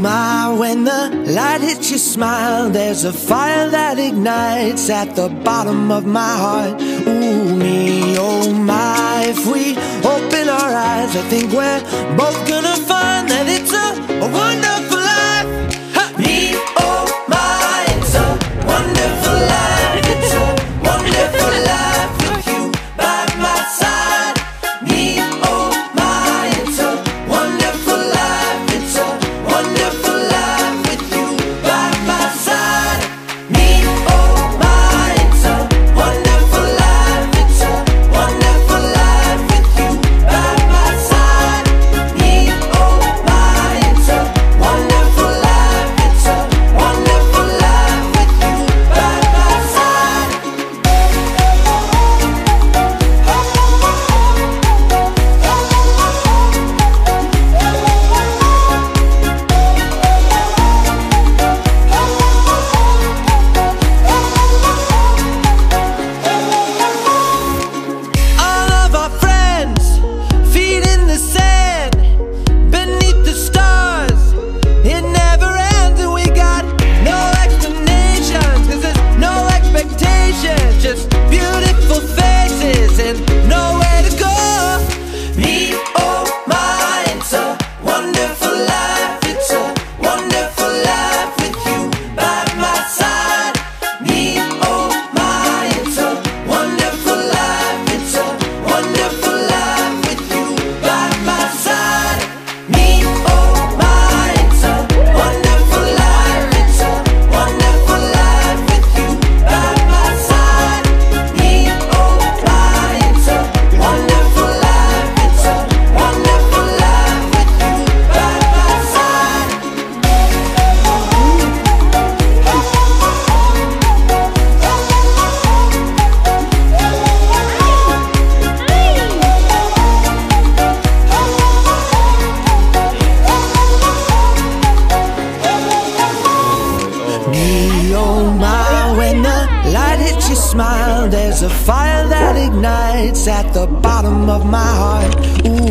my, when the light hits your smile, there's a fire that ignites at the bottom of my heart. Ooh, me, oh my, if we open our eyes, I think we're both gonna find that. Me smile There's a fire that ignites at the bottom of my heart Ooh.